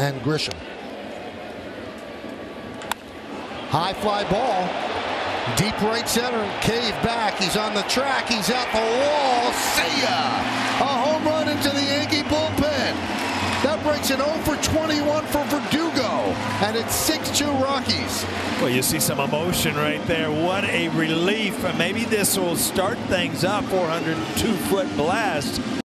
and Grisham. High fly ball. Deep right center. Cave back. He's on the track. He's at the wall. See ya! A home run into the Yankee bullpen. That breaks an 0 for 21 for Verdugo. And it's 6-2 Rockies. Well, you see some emotion right there. What a relief. Maybe this will start things up. 402 foot blast.